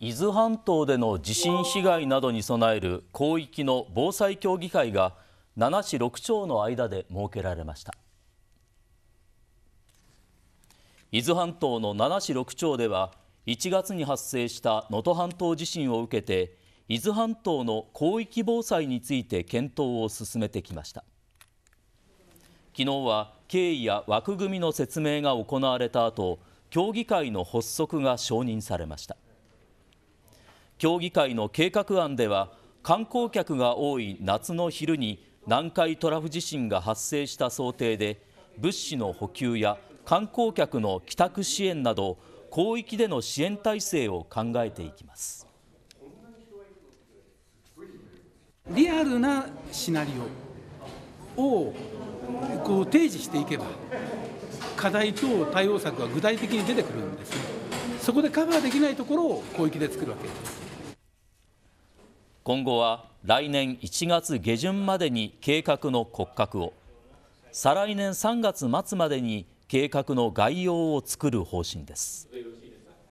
伊豆半島での地震被害などに備える広域の防災協議会が7市6町の間で設けられました。伊豆半島の7市6町では1月に発生した能登半島地震を受けて伊豆半島の広域防災について検討を進めてきました。昨日は経緯や枠組みの説明が行われた後協議会の発足が承認されました。協議会の計画案では観光客が多い夏の昼に南海トラフ地震が発生した想定で物資の補給や観光客の帰宅支援など広域での支援体制を考えていきます。リアルなシナリオをこう提示していけば課題と対応策が具体的に出てくるんですね。そこでカバーできないところを広域で作るわけです。今後は来年1月下旬までに計画の骨格を再来年3月末までに計画の概要を作る方針です。